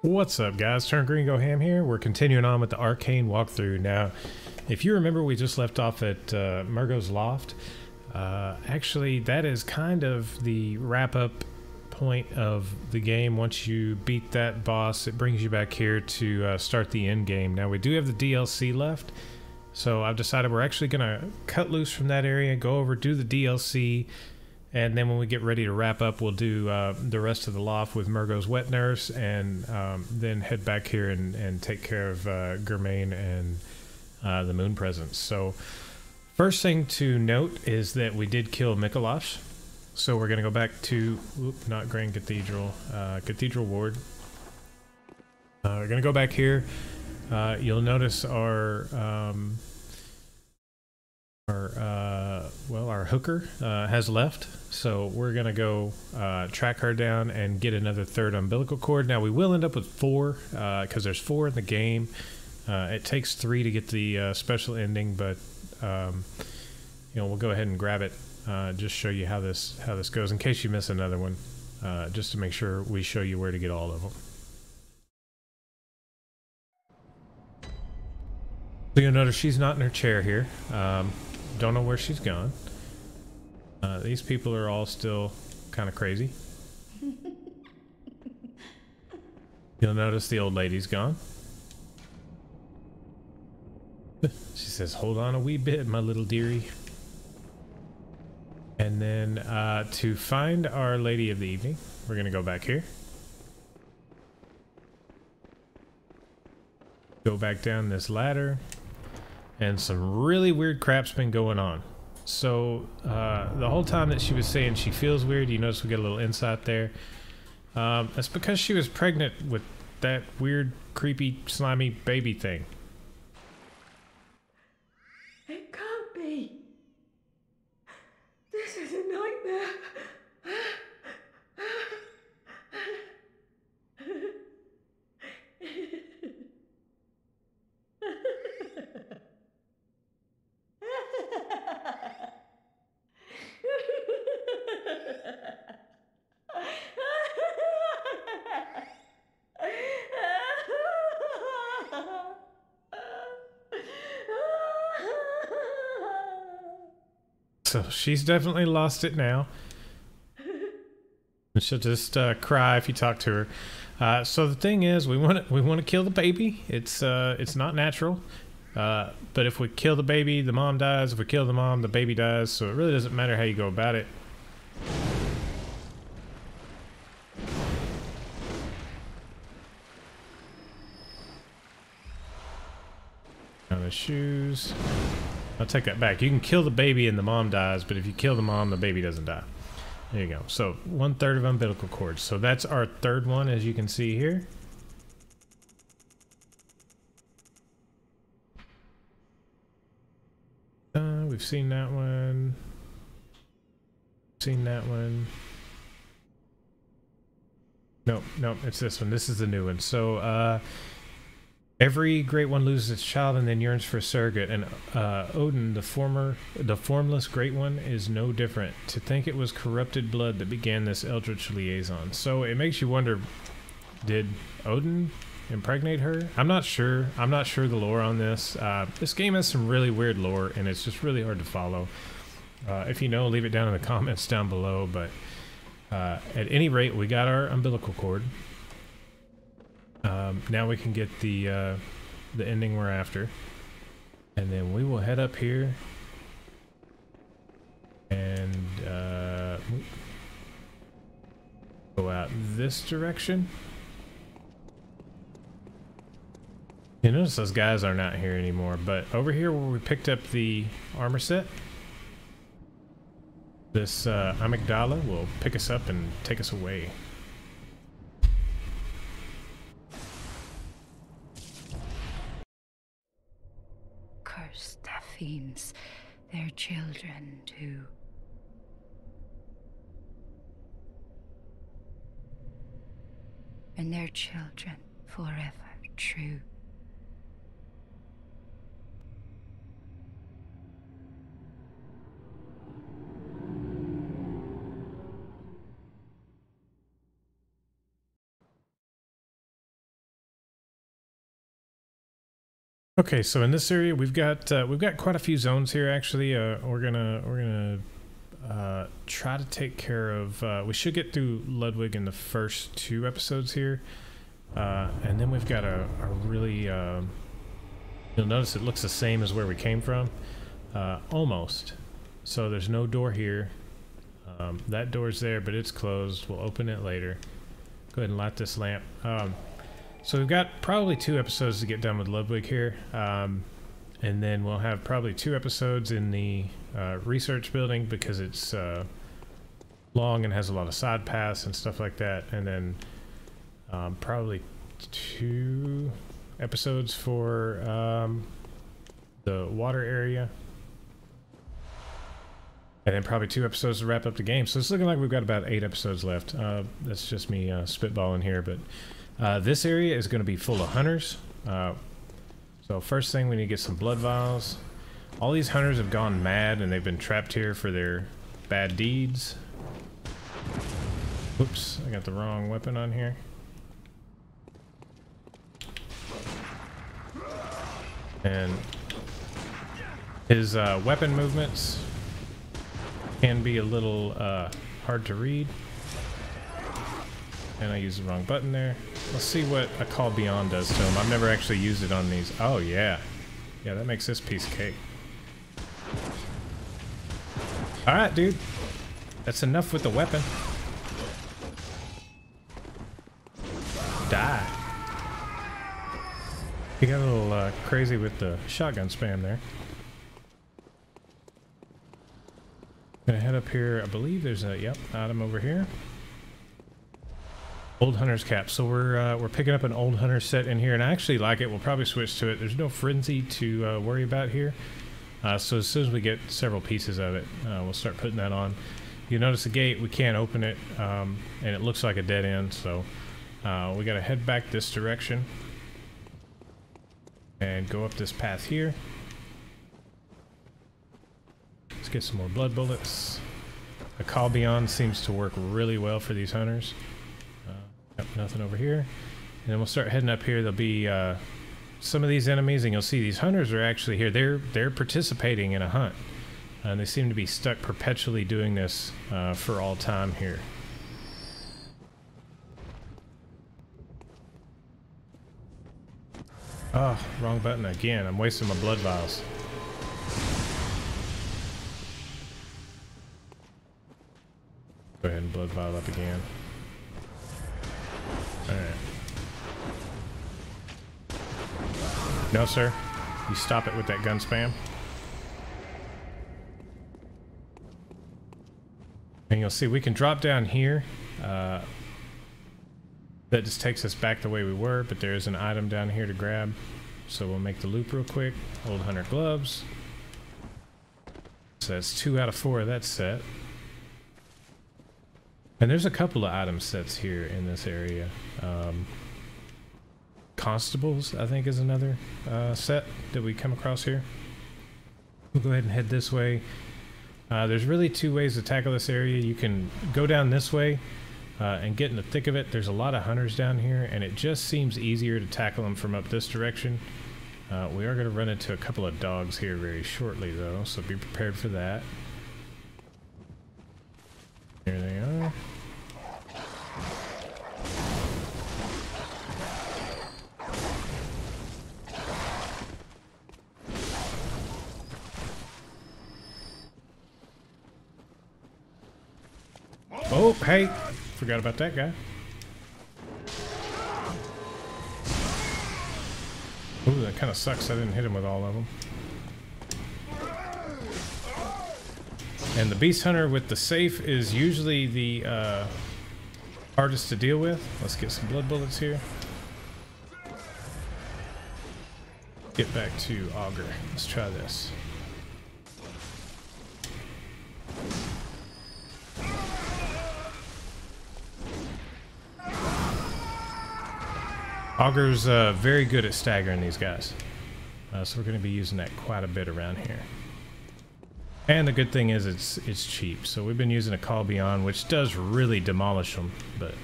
What's up guys, Turn Green Go Ham here. We're continuing on with the Arcane walkthrough. Now, if you remember we just left off at uh, Mergo's Loft. Uh, actually, that is kind of the wrap up point of the game. Once you beat that boss, it brings you back here to uh, start the end game. Now, we do have the DLC left. So I've decided we're actually going to cut loose from that area, go over, do the DLC, and then when we get ready to wrap up, we'll do uh, the rest of the loft with Mergo's wet nurse, and um, then head back here and, and take care of uh, Gehrman and uh, the moon presence. So, first thing to note is that we did kill Mikolash. So we're gonna go back to, not Grand Cathedral, uh, Cathedral Ward. Uh, we're gonna go back here. Uh, you'll notice our um, our uh, well our hooker uh, has left. So we're gonna go uh, track her down and get another third umbilical cord. Now we will end up with four because uh, there's four in the game. Uh, it takes three to get the uh, special ending but um, you know we'll go ahead and grab it just show you how this how this goes in case you miss another one just to make sure we show you where to get all of them. So you'll notice she's not in her chair here. Um, don't know where she's gone. Uh, these people are all still kind of crazy. You'll notice the old lady's gone. she says, hold on a wee bit, my little dearie. And then uh, to find our lady of the evening, we're going to go back here. Go back down this ladder and some really weird crap's been going on. So uh, the whole time that she was saying she feels weird, you notice we get a little insight there. Um, that's because she was pregnant with that weird, creepy, slimy baby thing. It can't be. This is a nightmare. So she's definitely lost it now. and She'll just uh, cry if you talk to her. Uh, so the thing is, we want to we want to kill the baby. It's uh, it's not natural. Uh, but if we kill the baby, the mom dies. If we kill the mom, the baby dies. So it really doesn't matter how you go about it. Now the shoes. I'll take that back. You can kill the baby and the mom dies, but if you kill the mom, the baby doesn't die. There you go. So one third of umbilical cords. So that's our third one, as you can see here. Uh, we've seen that one. Seen that one. Nope, nope, it's this one. This is the new one. So, uh, Every great one loses its child and then yearns for a surrogate, and uh, Oedon, the former, the formless great one, is no different. To think it was corrupted blood that began this eldritch liaison. So it makes you wonder: Did Oedon impregnate her? I'm not sure. I'm not sure the lore on this. Uh, this game has some really weird lore, and it's just really hard to follow. Uh, if you know, leave it down in the comments down below. But uh, at any rate, we got our umbilical cord. Um, now we can get the uh, the ending we're after. And then we will head up here and uh, go out this direction. You notice those guys are not here anymore, but over here where we picked up the armor set, this uh, amygdala will pick us up and take us away. fiends, their children too. And their children forever true. Okay, so in this area we've got uh, we've got quite a few zones here. Actually, uh, we're gonna we're gonna uh, try to take care of. Uh, we should get through Ludwig in the first two episodes here, uh, and then we've got a, a really. Um, you'll notice it looks the same as where we came from, uh, almost. So there's no door here. Um, that door's there, but it's closed. We'll open it later. Go ahead and light this lamp. Um, so we've got probably two episodes to get done with Ludwig here. Um, and then we'll have probably two episodes in the uh, research building because it's uh, long and has a lot of side paths and stuff like that. And then um, probably two episodes for um, the water area. And then probably two episodes to wrap up the game. So it's looking like we've got about eight episodes left. Uh, that's just me uh, spitballing here, but uh, this area is going to be full of hunters. Uh, so first thing, we need to get some blood vials. All these hunters have gone mad and they've been trapped here for their bad deeds. Oops, I got the wrong weapon on here. And his uh, weapon movements can be a little uh, hard to read. And I used the wrong button there. Let's see what a call beyond does to him. I've never actually used it on these. Oh, yeah. Yeah, that makes this piece cake. Alright, dude. That's enough with the weapon. Die. He got a little uh, crazy with the shotgun spam there. Gonna head up here. I believe there's a yep item over here. Old hunter's cap. So we're uh, we're picking up an old hunter set in here, and I actually like it. We'll probably switch to it. There's no frenzy to uh, worry about here. Uh, so as soon as we get several pieces of it, uh, we'll start putting that on. You notice the gate, we can't open it, um, and it looks like a dead end. So uh, we got to head back this direction and go up this path here. Let's get some more blood bullets. A call beyond seems to work really well for these hunters. Uh, yep, nothing over here. And then we'll start heading up here. There'll be uh, some of these enemies, and you'll see these hunters are actually here. They're they're participating in a hunt, and they seem to be stuck perpetually doing this uh, for all time here. Oh, wrong button again. I'm wasting my blood vials. Go ahead and blood vial up again. Alright. No, sir. You stop it with that gun spam. And you'll see we can drop down here. Uh, that just takes us back the way we were, but there is an item down here to grab. So we'll make the loop real quick. Old Hunter gloves. So that's two out of four of that set. And there's a couple of item sets here in this area. Um, Constables, I think, is another uh, set that we come across here. We'll go ahead and head this way. Uh, there's really two ways to tackle this area. You can go down this way uh, and get in the thick of it. There's a lot of hunters down here, and it just seems easier to tackle them from up this direction. Uh, we are going to run into a couple of dogs here very shortly, though, so be prepared for that. Here they are. Oh, hey, forgot about that guy. Ooh, that kind of sucks. I didn't hit him with all of them. And the Beast Hunter with the Saif is usually the uh, hardest to deal with. Let's get some blood bullets here. Get back to Augur. Let's try this. Augur's uh, very good at staggering these guys. Uh, so we're going to be using that quite a bit around here. And the good thing is it's it's cheap. So we've been using a Call Beyond, which does really demolish them. But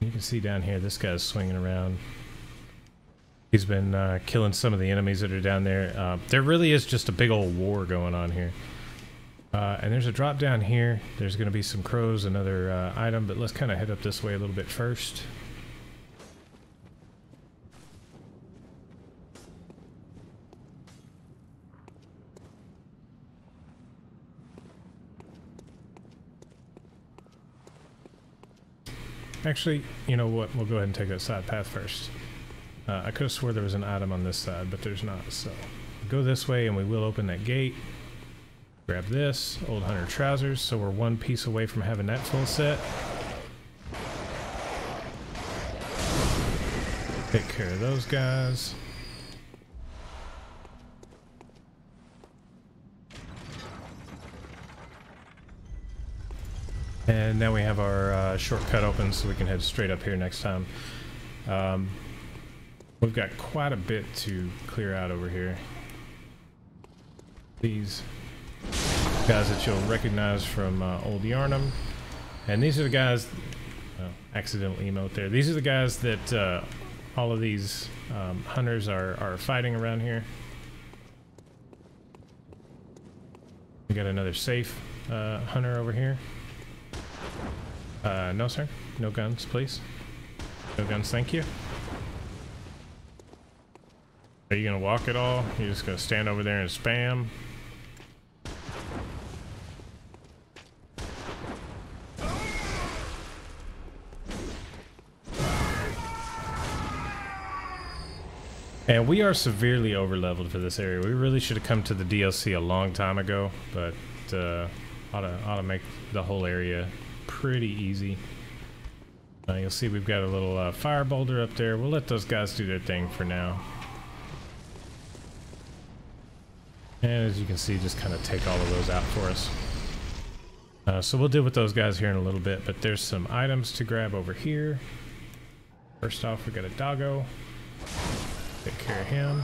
you can see down here, this guy's swinging around. He's been uh, killing some of the enemies that are down there. Uh, there really is just a big old war going on here. Uh, and there's a drop down here. There's going to be some crows, another uh, item, but let's kind of head up this way a little bit first. Actually, you know what? We'll go ahead and take that side path first. Uh, I could have swore there was an item on this side, but there's not. So go this way and we will open that gate. Grab this, Old Hunter Trousers, so we're one piece away from having that full set. Take care of those guys. And now we have our uh, shortcut open so we can head straight up here next time. Um, we've got quite a bit to clear out over here. These guys that you'll recognize from uh, Old Yharnam. And these are the guys... Oh, accidental emote there. These are the guys that uh, all of these um, hunters are, are fighting around here. We got another Saif uh, hunter over here. Uh, no, sir. No guns, please. No guns, thank you. Are you gonna walk at all? You're just gonna stand over there and spam? And we are severely over leveled for this area. We really should have come to the DLC a long time ago, but uh, ought, to, ought to make the whole area pretty easy. Uh, you'll see we've got a little uh, fire boulder up there. We'll let those guys do their thing for now. And as you can see, just kind of take all of those out for us. Uh, so we'll deal with those guys here in a little bit, but there's some items to grab over here. First off, we got a doggo. Take care of him.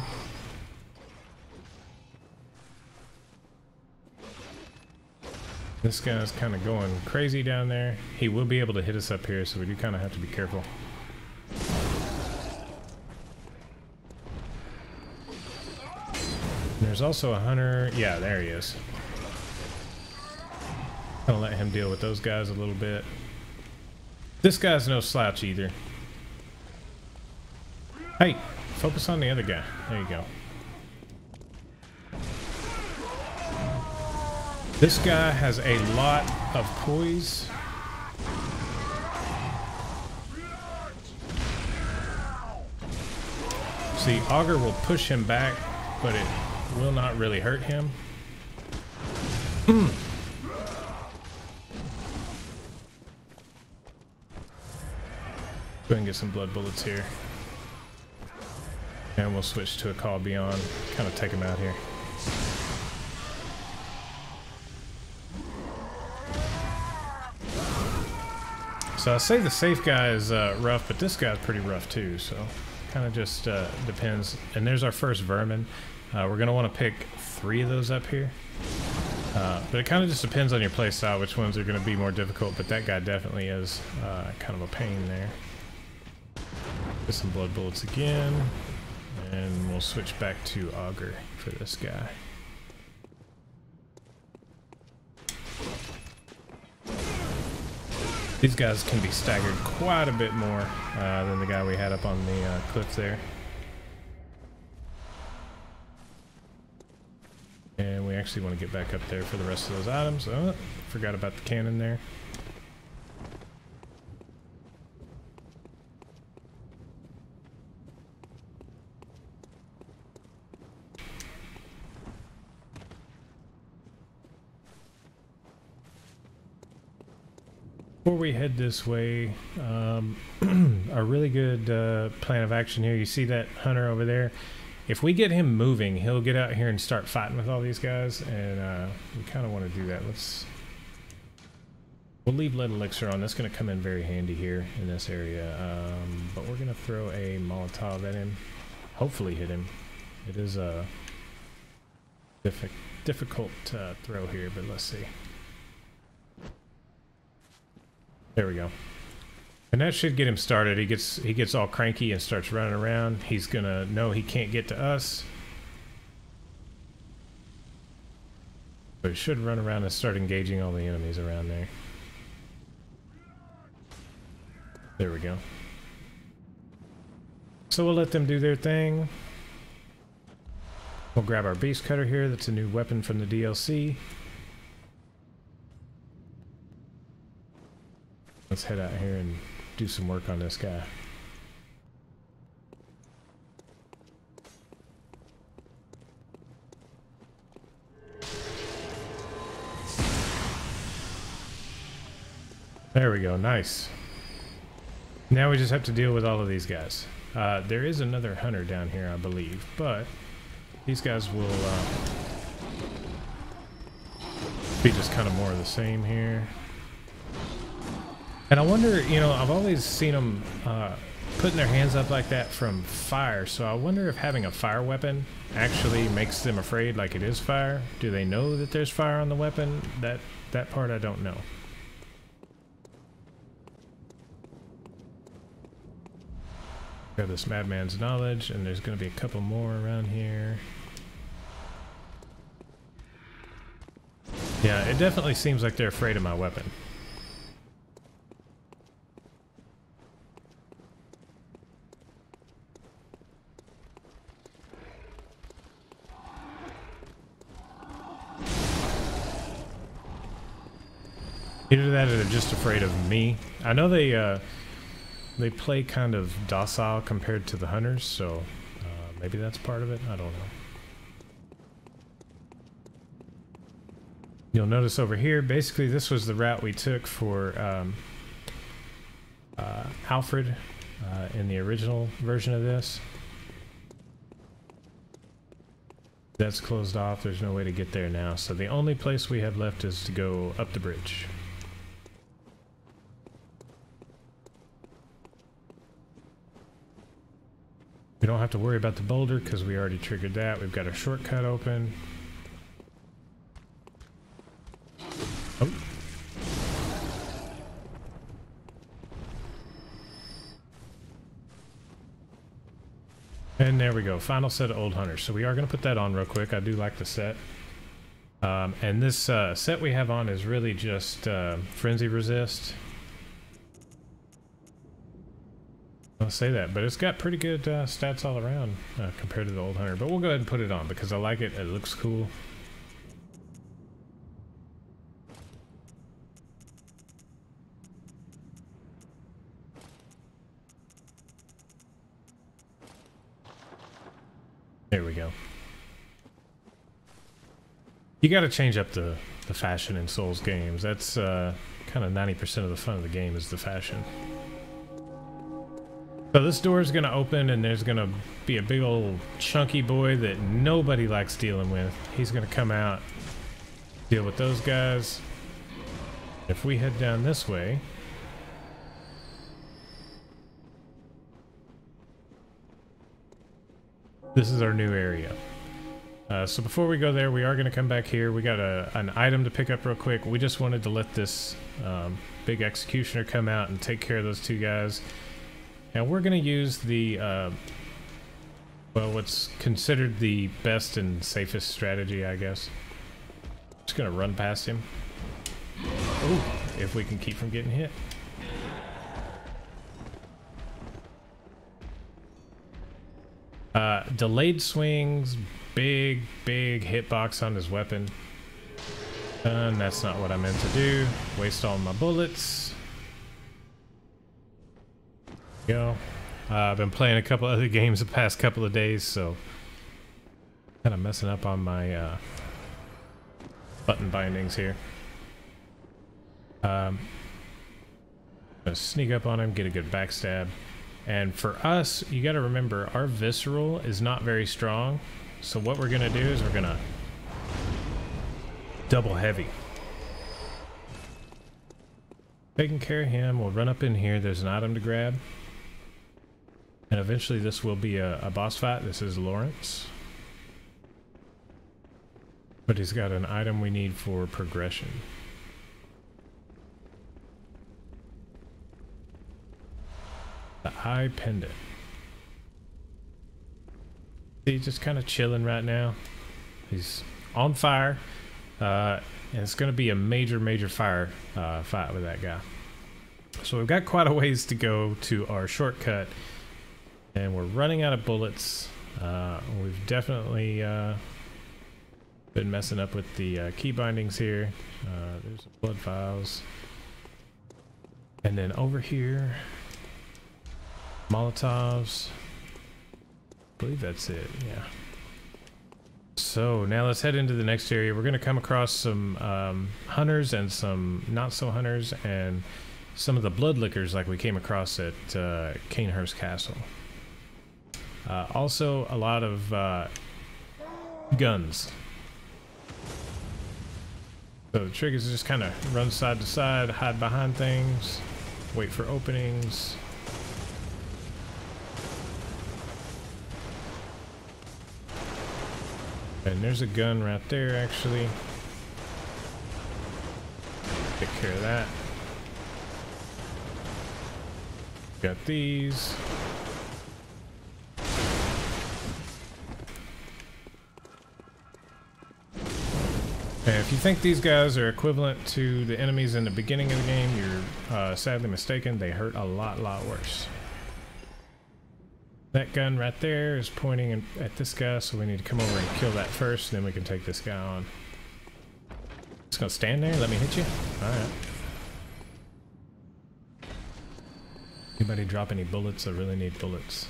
This guy's kind of going crazy down there. He will be able to hit us up here, so we do kind of have to be careful. There's also a hunter. Yeah, there he is. Gonna let him deal with those guys a little bit. This guy's no slouch either. Hey, focus on the other guy. There you go. This guy has a lot of poise. See, Augur will push him back, but it will not really hurt him. Go and get some blood bullets here. And we'll switch to a call beyond, kind of take him out here. So I say the Saif guy is uh, rough, but this guy's pretty rough too, so kind of just uh, depends. And there's our first vermin. Uh, we're going to want to pick three of those up here. Uh, but it kind of just depends on your playstyle, which ones are going to be more difficult, but that guy definitely is uh, kind of a pain there. Get some blood bullets again, and we'll switch back to Augur for this guy. These guys can be staggered quite a bit more uh, than the guy we had up on the uh, there. And we actually want to get back up there for the rest of those items. Oh, forgot about the cannon there. Before we head this way, um, a really good uh, plan of action here. You see that hunter over there? If we get him moving, he'll get out here and start fighting with all these guys, and uh, we kind of want to do that. Let's. We'll leave lead elixir on. That's going to come in very handy here in this area. Um, but we're going to throw a Molotov at him. Hopefully hit him. It is a diffi difficult uh, throw here, but let's see. There we go. And that should get him started. He gets he gets all cranky and starts running around. He's gonna know he can't get to us. So he should run around and start engaging all the enemies around there. There we go. So we'll let them do their thing. We'll grab our beast cutter here. That's a new weapon from the DLC. Let's head out here and do some work on this guy. There we go, nice. Now we just have to deal with all of these guys. Uh, there is another hunter down here, I believe, but these guys will uh, be just kind of more of the same here. And I wonder, you know, I've always seen them uh, putting their hands up like that from fire, so I wonder if having a fire weapon actually makes them afraid like it is fire. Do they know that there's fire on the weapon? That, that part I don't know. Got this madman's knowledge, and there's going to be a couple more around here. Yeah, it definitely seems like they're afraid of my weapon. Either that or they're just afraid of me. I know they, uh, they play kind of docile compared to the hunters, so uh, maybe that's part of it. I don't know. You'll notice over here, basically this was the route we took for um, uh, Alfred uh, in the original version of this. That's closed off, there's no way to get there now, so the only place we have left is to go up the bridge. Don't have to worry about the boulder because we already triggered that. We've got a shortcut open. Oh. And there we go, final set of Old Hunters. So we are going to put that on real quick. I do like the set. Um, and this uh, set we have on is really just uh, Frenzy Resist. Say that, but it's got pretty good uh, stats all around uh, compared to the Old Hunter. But we'll go ahead and put it on because I like it. It looks cool. There we go. You got to change up the, the fashion in Souls games. That's uh, kind of 90% of the fun of the game is the fashion. So this door is going to open and there's going to be a big old chunky boy that nobody likes dealing with. He's going to come out, deal with those guys. If we head down this way... This is our new area. Uh, so before we go there, we are going to come back here. We got a, an item to pick up real quick. We just wanted to let this um, big executioner come out and take care of those two guys. And we're going to use the, uh, well, what's considered the best and safest strategy, I guess. Just going to run past him. Ooh, if we can keep from getting hit. Uh, delayed swings, big, big hitbox on his weapon. And that's not what I meant to do. Waste all my bullets. Go. Uh, I've been playing a couple other games the past couple of days, so kind of messing up on my uh, button bindings here. Um, gonna sneak up on him, get a good backstab. And for us, you got to remember, our visceral is not very strong. So what we're to do is we're to double heavy. Taking care of him, we'll run up in here. There's an item to grab. And eventually this will be a, a boss fight. This is Lawrence. But he's got an item we need for progression. The eye pendant. He's just kind of chilling right now. He's on fire. Uh, and it's going to be a major, major fire uh, fight with that guy. So we've got quite a ways to go to our shortcut. And we're running out of bullets. Uh, we've definitely uh, been messing up with the uh, key bindings here. Uh, there's blood vials. And then over here, Molotovs. I believe that's it, yeah. So now let's head into the next area. We're going to come across some um, hunters and some not so hunters and some of the bloodlickers like we came across at uh, Cainhurst Castle. Uh, also, a lot of uh, guns. So the trick is just kind of run side to side, hide behind things, wait for openings. And there's a gun right there, actually. Take care of that. Got these. If you think these guys are equivalent to the enemies in the beginning of the game, you're uh, sadly mistaken. They hurt a lot, lot worse. That gun right there is pointing at this guy, so we need to come over and kill that first, then we can take this guy on. Just gonna stand there, let me hit you? Alright. Anybody drop any bullets? I really need bullets.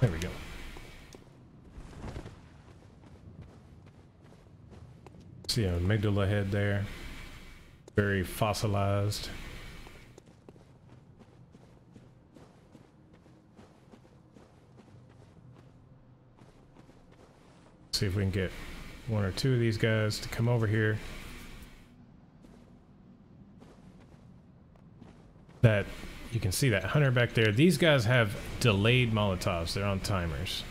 There we go. See a amygdala head there. Very fossilized. See if we can get one or two of these guys to come over here. That you can see that hunter back there. These guys have delayed Molotovs. They're on timers.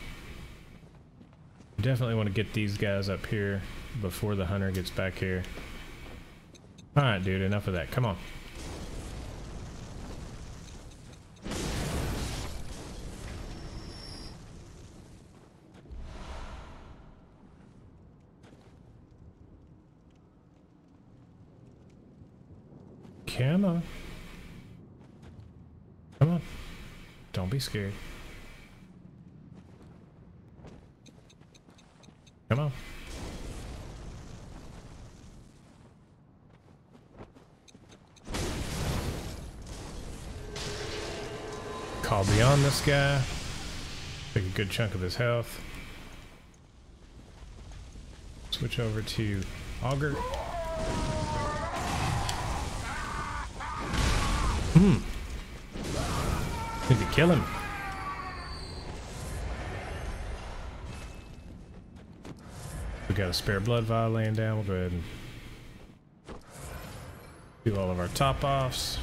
Definitely want to get these guys up here before the hunter gets back here. Alright, dude, enough of that. Come on. Come on. Come on. Don't be scared. Come on. Beyond this guy. Take a good chunk of his health. Switch over to Augur. Hmm. Need to kill him. We got a spare blood vial laying down. We'll go ahead and do all of our top offs.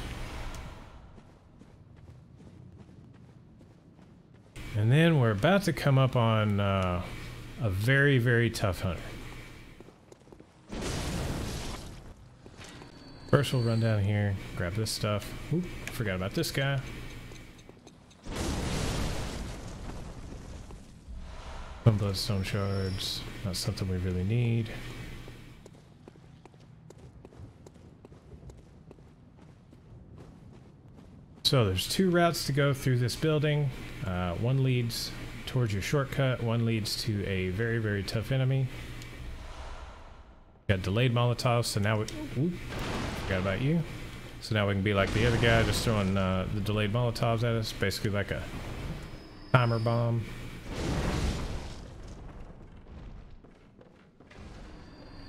Then we're about to come up on uh, a very, very tough hunter. First, we'll run down here, grab this stuff. Oop, forgot about this guy. Some bloodstone shards. Not something we really need. So there's two routes to go through this building. Uh, one leads towards your shortcut, one leads to a very, very tough enemy. Got delayed Molotov, so now we... Ooh, forgot about you. So now we can be like the other guy, just throwing uh, the delayed Molotovs at us. Basically like a timer bomb.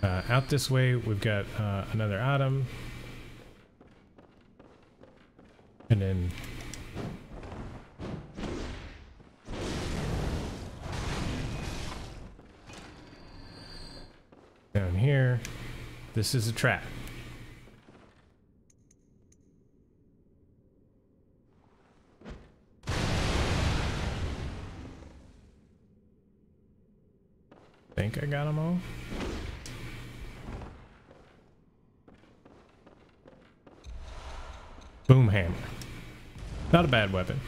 Uh, out this way, we've got uh, another item. And then down here, this is a trap. think I got them all. Boom hammer. Not a bad weapon.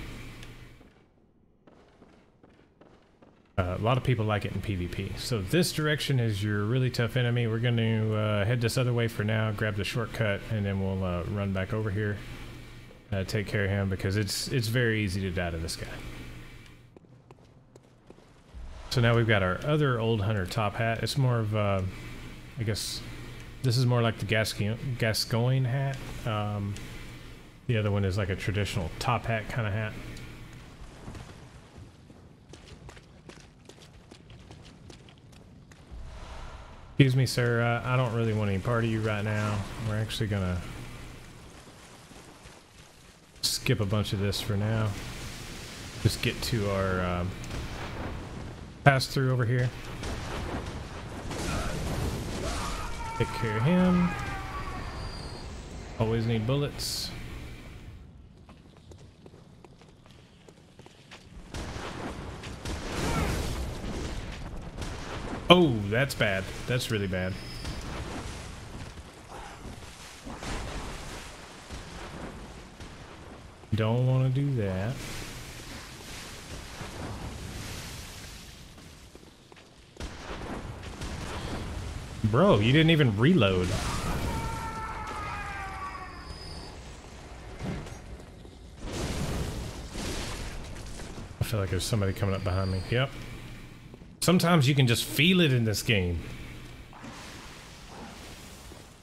Uh, a lot of people like it in PvP. So this direction is your really tough enemy. We're going to uh, head this other way for now, grab the shortcut, and then we'll uh, run back over here. Uh, take care of him because it's it's very easy to die to this guy. So now we've got our other old hunter top hat. It's more of, uh, I guess, this is more like the Gascoigne, hat. Um, the other one is like a traditional top hat kind of hat. Excuse me, sir. Uh, I don't really want any part of you right now. We're actually gonna skip a bunch of this for now. Just get to our um, pass through over here. Take care of him. Always need bullets. Oh, that's bad. That's really bad. Don't want to do that. Bro, you didn't even reload. I feel like there's somebody coming up behind me. Yep. Sometimes you can just feel it in this game.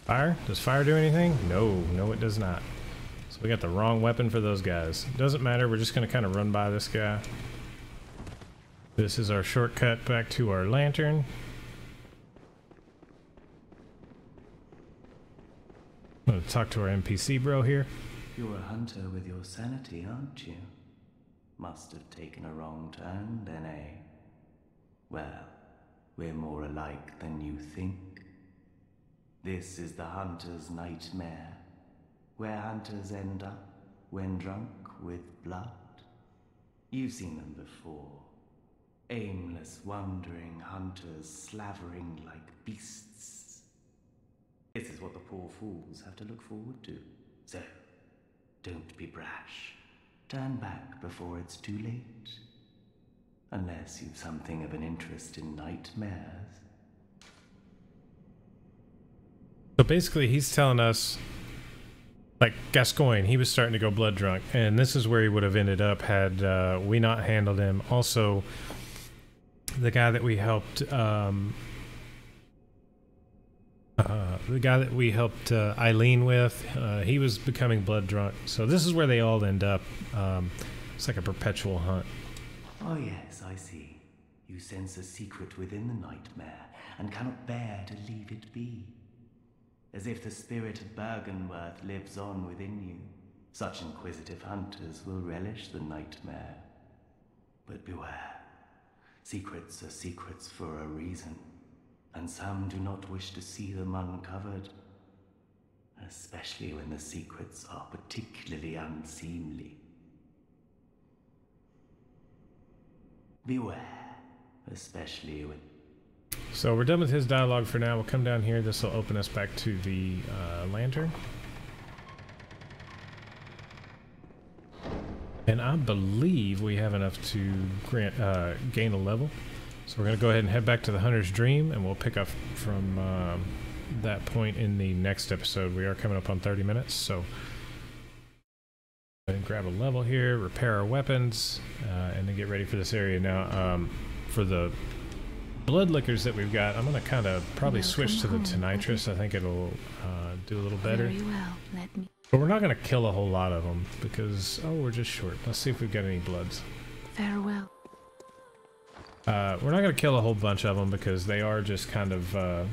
Fire? Does fire do anything? No, no it does not. So we got the wrong weapon for those guys. Doesn't matter, we're just gonna kind of run by this guy. This is our shortcut back to our lantern. I'm gonna talk to our NPC bro here. You're a hunter with your sanity, aren't you? Must have taken a wrong turn, then, eh? Well, we're more alike than you think. This is the hunter's nightmare, where hunters end up when drunk with blood. You've seen them before. Aimless, wandering hunters slavering like beasts. This is what the poor fools have to look forward to. So, don't be brash. Turn back before it's too late. Unless you've something of an interest in nightmares. So basically, he's telling us, like Gascoigne, he was starting to go blood drunk, and this is where he would have ended up had uh, we not handled him. Also, the guy that we helped, um, uh, the guy that we helped uh, Eileen with, uh, he was becoming blood drunk. So this is where they all end up. Um, it's like a perpetual hunt. Oh, yes, I see. You sense a secret within the nightmare and cannot bear to leave it be. As if the spirit of Byrgenwerth lives on within you. Such inquisitive hunters will relish the nightmare. But beware. Secrets are secrets for a reason, and some do not wish to see them uncovered. Especially when the secrets are particularly unseemly. Beware, especially when. So we're done with his dialogue for now. We'll come down here. This will open us back to the uh, lantern. And I believe we have enough to grant uh, gain a level. So we're going to go ahead and head back to the Hunter's Dream, and we'll pick up from um, that point in the next episode. We are coming up on 30 minutes, so and grab a level here, repair our weapons, uh, and then get ready for this area. Now, um, for the bloodlickers that we've got, I'm going to kind of probably Welcome switch to the home, Tonitrus. I think it'll uh, do a little better. Very well. Let me. But we're not going to kill a whole lot of them because, oh, we're just short. Let's see if we've got any bloods. Farewell. Uh, we're not going to kill a whole bunch of them because they are just kind of, uh,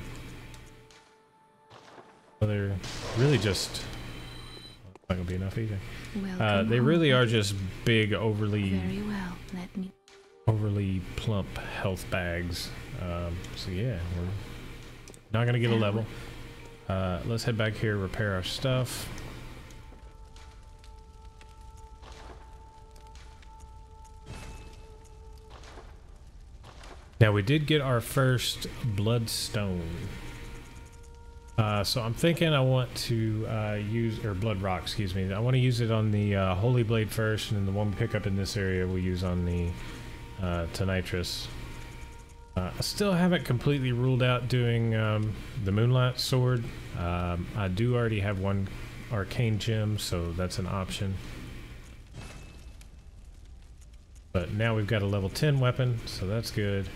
well, they're really just, not to be enough either. Uh, they really are just big, overly, Very well. Let me. overly plump health bags. Um, so yeah, we're not going to get a level. Uh, let's head back here, repair our stuff. Now we did get our first bloodstone. Uh, so I'm thinking I want to uh, use, or Blood Rock, excuse me. I want to use it on the uh, Holy Blade first, and then the one we pick up in this area we'll use on the uh. Uh, I still haven't completely ruled out doing um, the Moonlight Sword. Um, I do already have one Arcane Gem, so that's an option. But now we've got a level 10 weapon, so that's good.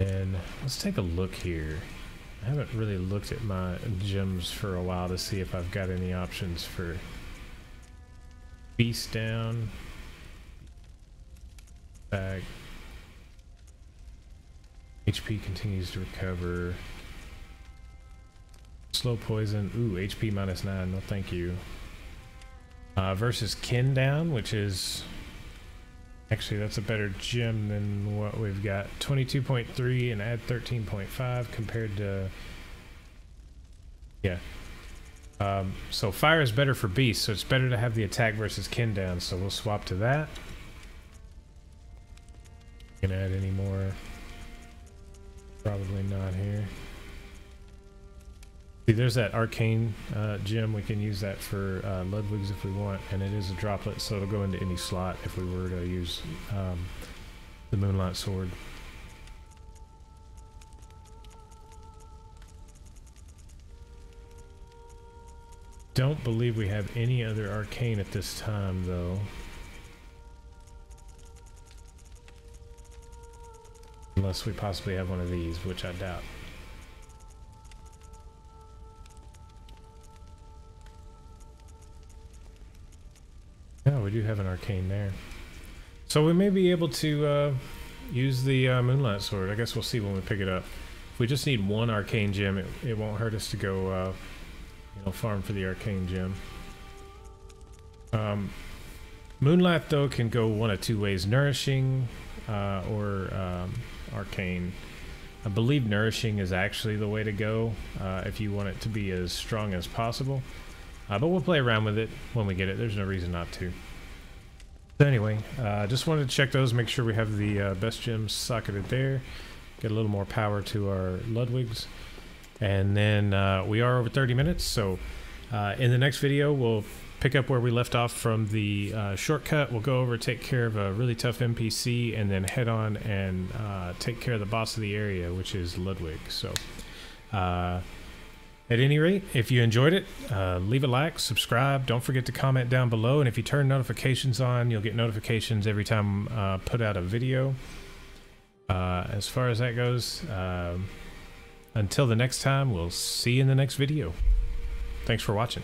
And let's take a look here. I haven't really looked at my gems for a while to see if I've got any options for beast down. Back. HP continues to recover. Slow poison. Ooh, HP minus 9. No, thank you. Uh, versus Kin down, which is Actually, that's a better gem than what we've got. 22.3 and add 13.5 compared to... Yeah. Um, so fire is better for beasts, so it's better to have the attack versus kin down, so we'll swap to that. Can add any more? Probably not here. See, there's that arcane uh, gem. We can use that for uh, Ludwig's if we want, and it is a droplet, so it'll go into any slot if we were to use um, the Moonlight Sword. Don't believe we have any other arcane at this time, though. Unless we possibly have one of these, which I doubt. Yeah, we do have an arcane there. So we may be able to uh, use the uh, Moonlight Sword. I guess we'll see when we pick it up. If we just need one arcane gem, it, it won't hurt us to go, uh, you know, farm for the arcane gem. Um, Moonlight, though, can go one of two ways. Nourishing uh, or um, arcane. I believe nourishing is actually the way to go uh, if you want it to be as strong as possible. Uh, but we'll play around with it when we get it. There's no reason not to. So anyway, uh, just wanted to check those, make sure we have the uh, best gems socketed there. Get a little more power to our Ludwigs. And then uh, we are over 30 minutes, so uh, in the next video we'll pick up where we left off from the uh, shortcut. We'll go over, take care of a really tough NPC, and then head on and uh, take care of the boss of the area, which is Ludwig. So at any rate, if you enjoyed it, uh, leave a like, subscribe. Don't forget to comment down below. And if you turn notifications on, you'll get notifications every time I uh, put out a video. Uh, as far as that goes, um, until the next time, we'll see you in the next video. Thanks for watching.